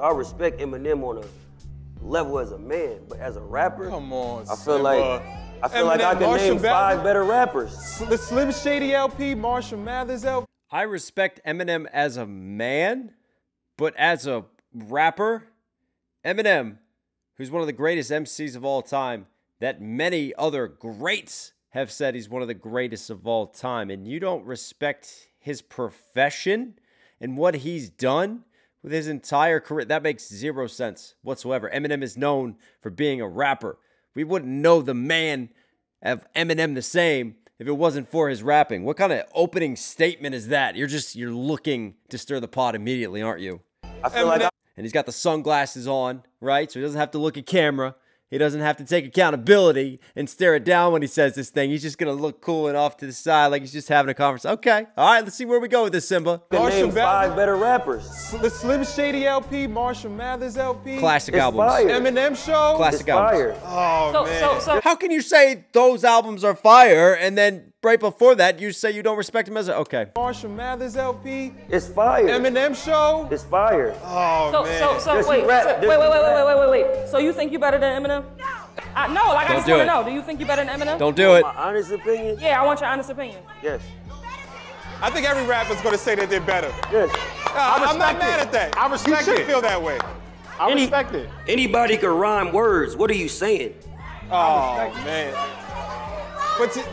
I respect Eminem on a level as a man, but as a rapper, Come on, I feel Symba. like I feel like I can Marshall name five better rappers. The Slim Shady LP, Marshall Mathers LP. I respect Eminem as a man, but as a rapper, Eminem, who's one of the greatest MCs of all time, that many other greats have said he's one of the greatest of all time, and you don't respect his profession and what he's done with his entire career, that makes zero sense whatsoever. Eminem is known for being a rapper. We wouldn't know the man of Eminem the same if it wasn't for his rapping. What kind of opening statement is that? You're just you're looking to stir the pot immediately, aren't you? I feel like I, And he's got the sunglasses on, right? So he doesn't have to look at camera. He doesn't have to take accountability and stare it down when he says this thing. He's just gonna look cool and off to the side like he's just having a conversation. Okay, all right, let's see where we go with this, Symba. Marshall name five better rappers. The Slim Shady LP, Marshall Mathers LP. Classic It's albums. fire. Eminem Show. Classic It's albums. fire. Oh, So, man. so, so, How can you say those albums are fire and then right before that you say you don't respect him as a okay? Marshall Mathers LP. It's fire. Eminem Show. It's fire. Oh, so, man. so, so, Does wait, rap? so, Does wait, wait, wait, wait, wait, wait, wait. So you think you're better than Eminem? No. I, no, like I Don't just do want it. to know. Do you think you're better than Eminem? Don't do it. My honest opinion, Yeah, I want your honest opinion. yes, I think every rapper's gonna say that they're better. yes. Uh, I'm not mad at that. I respect you should it. feel that way. I Any- respect it. Anybody can rhyme words. What are you saying? Oh man. But t- t-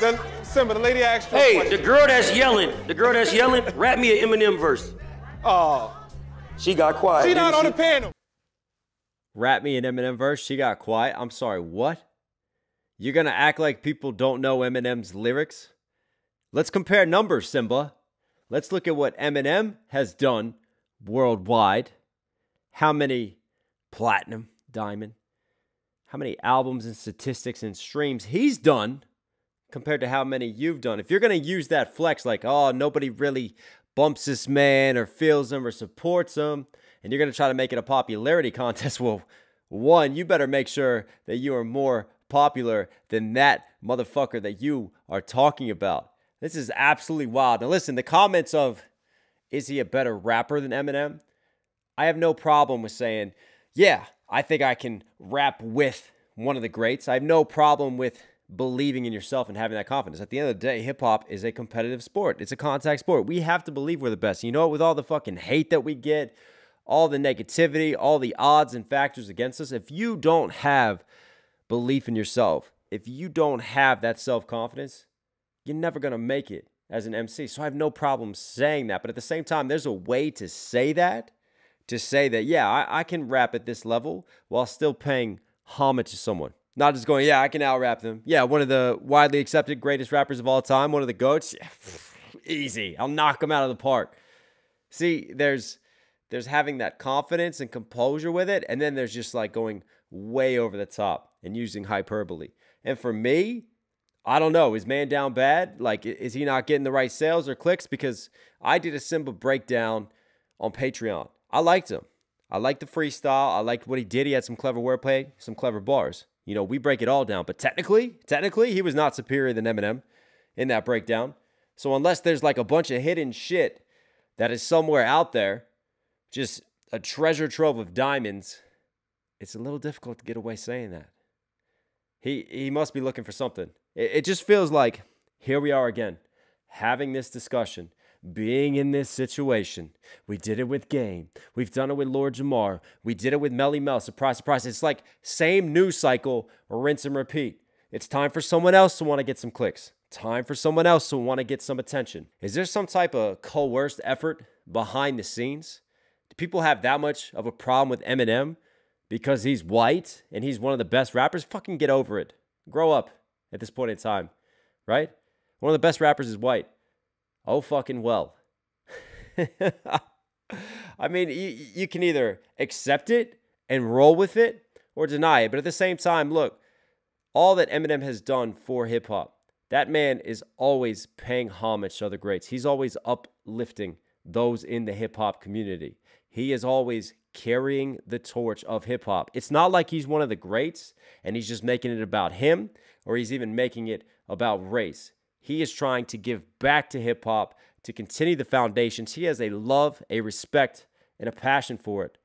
the Symba, the lady asked you Hey, question. the girl that's yelling, the girl that's yelling, rap me an Eminem verse. Oh, She got quiet. she didn't not on she? the panel. Rap me an Eminem verse. She got quiet. I'm sorry, what? You're gonna act like people don't know Eminem's lyrics? Let's compare numbers, Symba. Let's look at what Eminem has done worldwide. How many platinum, diamond, how many albums and statistics and streams he's done compared to how many you've done. If you're gonna use that flex, like, oh, nobody really bumps this man or feels him or supports him, and you're gonna try to make it a popularity contest, well, one, you better make sure that you are more popular than that motherfucker that you are talking about. This is absolutely wild. Now, listen, the comments of, is he a better rapper than Eminem? I have no problem with saying, yeah, I think I can rap with one of the greats. I have no problem with believing in yourself and having that confidence. At the end of the day, hip hop is a competitive sport, it's a contact sport. We have to believe we're the best. You know? With all the fucking hate that we get, all the negativity, all the odds and factors against us, if you don't have belief in yourself, if you don't have that self confidence, you're never going to make it as an MC. So I have no problem saying that. But at the same time, there's a way to say that, to say that, yeah, I, I can rap at this level while still paying homage to someone. Not just going, yeah, I can out rap them. Yeah, one of the widely accepted greatest rappers of all time, one of the GOATs. Yeah, easy. I'll knock him out of the park. See, there's there's having that confidence and composure with it, and then there's just like going way over the top and using hyperbole. And for me, I don't know. Is man down bad? Like, is he not getting the right sales or clicks? Because I did a simple breakdown on Patreon. I liked him. I liked the freestyle. I liked what he did. He had some clever wordplay, some clever bars. You know, we break it all down. But technically, technically, he was not superior than Eminem in that breakdown. So unless there's like a bunch of hidden shit that is somewhere out there, just a treasure trove of diamonds, it's a little difficult to get away saying that. He he must be looking for something. It, it just feels like here we are again, having this discussion, being in this situation. We did it with Game. We've done it with Lord Jamar. We did it with Melle Mel. Surprise, surprise. It's like same news cycle, rinse and repeat. It's time for someone else to want to get some clicks. Time for someone else to want to get some attention. Is there some type of coerced effort behind the scenes? Do people have that much of a problem with Eminem because he's white and he's one of the best rappers? Fucking get over it. Grow up at this point in time, right? One of the best rappers is white. Oh, fucking well. I mean, you, you can either accept it and roll with it or deny it. But at the same time, look, all that Eminem has done for hip hop, that man is always paying homage to other greats. He's always uplifting those in the hip hop community. He is always carrying the torch of hip hop. It's not like he's one of the greats and he's just making it about him or he's even making it about race. He is trying to give back to hip hop to continue the foundations. He has a love, a respect, and a passion for it.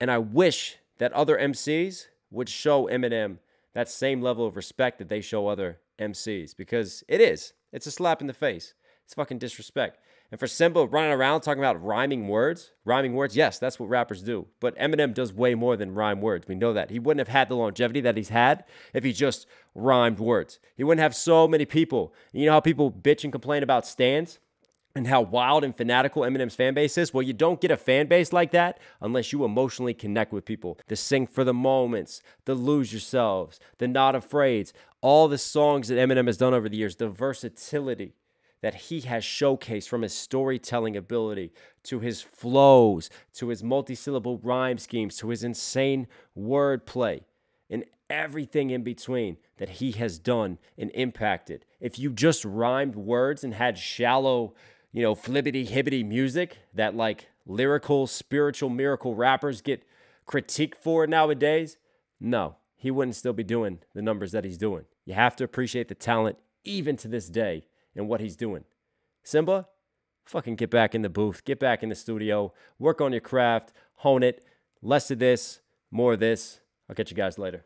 And I wish that other MCs would show Eminem that same level of respect that they show other MCs because it is. It's a slap in the face. It's fucking disrespect. And for Symba running around talking about rhyming words, rhyming words, yes, that's what rappers do. But Eminem does way more than rhyme words. We know that. He wouldn't have had the longevity that he's had if he just rhymed words. He wouldn't have so many people. You know how people bitch and complain about stans? and how wild and fanatical Eminem's fan base is. Well, you don't get a fan base like that unless you emotionally connect with people. The Sing for the Moments, the Lose Yourselves, the Not Afraid, all the songs that Eminem has done over the years, the versatility that he has showcased from his storytelling ability to his flows, to his multi-syllable rhyme schemes, to his insane wordplay, and everything in between that he has done and impacted. If you just rhymed words and had shallow you know, flibbity hibbity music that like lyrical, spiritual miracle rappers get critiqued for nowadays, no, he wouldn't still be doing the numbers that he's doing. You have to appreciate the talent, even to this day, in what he's doing. Symba, fucking get back in the booth, get back in the studio, work on your craft, hone it. Less of this, more of this. I'll catch you guys later.